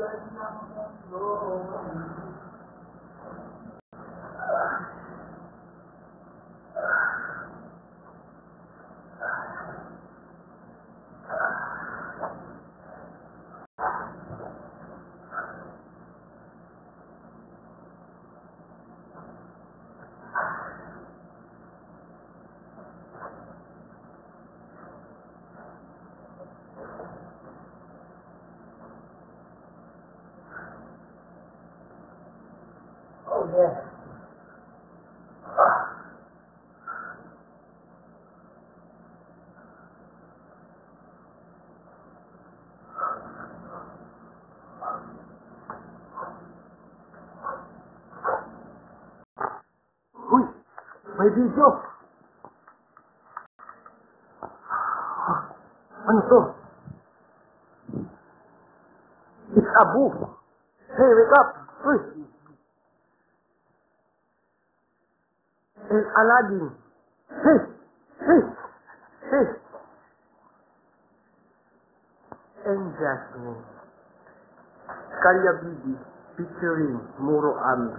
لَنَّهُمْ yeah. Uy, may video. Ano to? It's Abu. Hey, wake up. Uy. aládìní En Jasmine. Kalabidi featuring Muro Ami.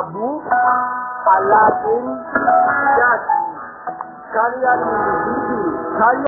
Abu Alaaddin Jati kalian, àti kalian.